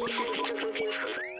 我参与了个工。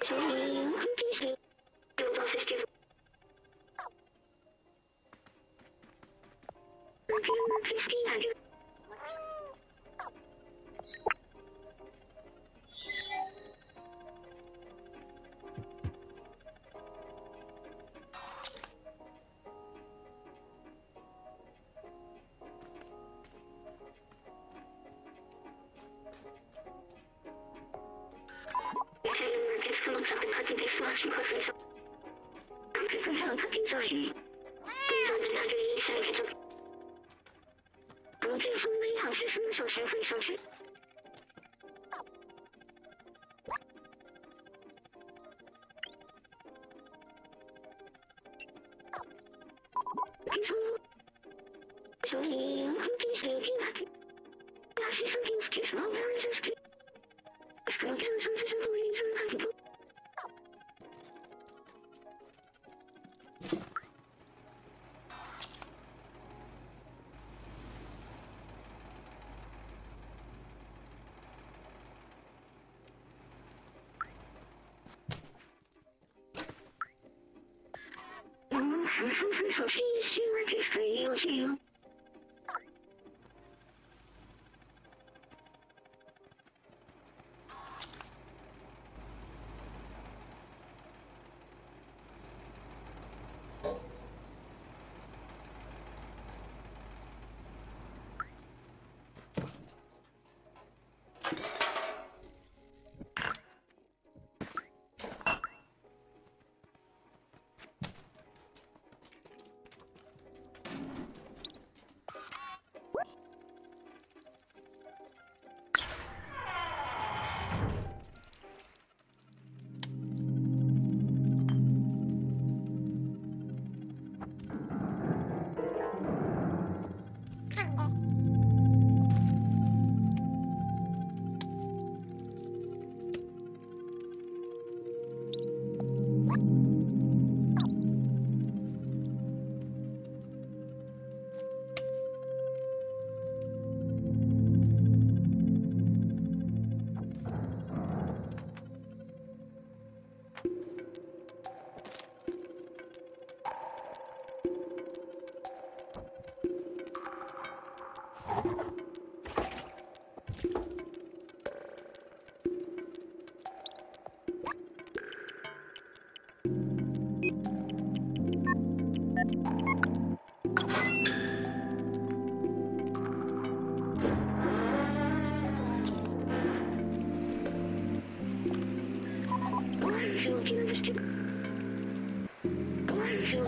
啾咪，des deutschen Professors. Danke für Herrn Zeugen. Besonders die Zeitung. Danke für mich auf Wissen zu schaffen zu schaffen. Wieso? So, ich habe es nicht Das ist ein Kinskis, warum ist es Kinskis? Es kommt so, so, so, so, so, so, so, so, San Francisco Cheese Steamer Pizza, you.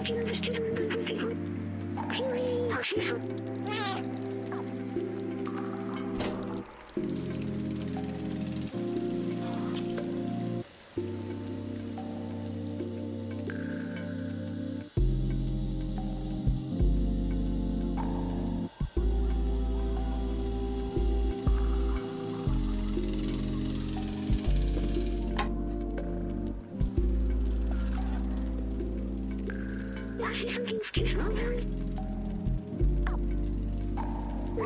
Thank you. please, please, please mother.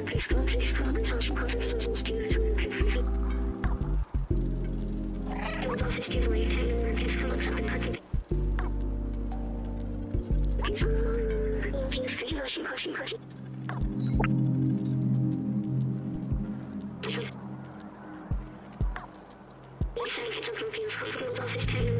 Please go, please go, and social conversations, please, please. Build office giveaway, and please go, and click. Please, please, please, rushing, rushing, rushing. Please, I get a group, please, go, build office, please.